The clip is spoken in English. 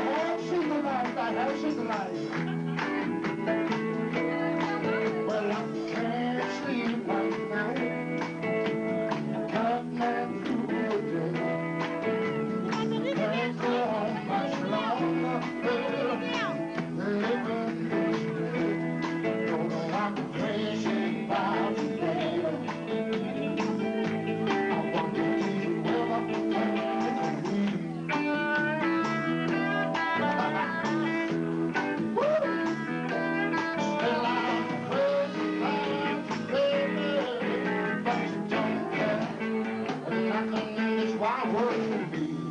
Seen the light, I seen the Nothing in